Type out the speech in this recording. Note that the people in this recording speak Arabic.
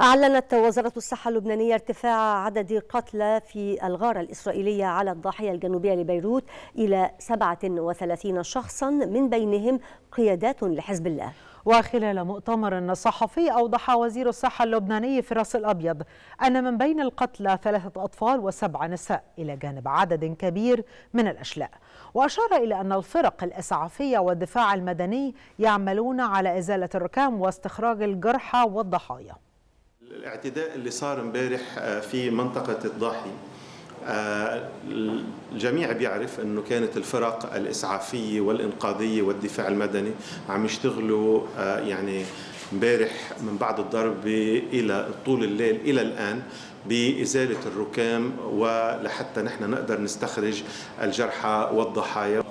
أعلنت وزارة الصحة اللبنانية ارتفاع عدد قتلى في الغارة الإسرائيلية على الضاحية الجنوبية لبيروت إلى 37 شخصا من بينهم قيادات لحزب الله. وخلال مؤتمر صحفي أوضح وزير الصحة اللبناني فراس الأبيض أن من بين القتلى ثلاثة أطفال وسبع نساء إلى جانب عدد كبير من الأشلاء. وأشار إلى أن الفرق الإسعافية والدفاع المدني يعملون على إزالة الركام واستخراج الجرحى والضحايا. الاعتداء اللي صار امبارح في منطقة الضاحي. الجميع بيعرف إنه كانت الفرق الإسعافية والإنقاذية والدفاع المدني عم يشتغلوا يعني امبارح من بعد الضرب إلى طول الليل إلى الآن بإزالة الركام ولحتى نحن نقدر نستخرج الجرحى والضحايا.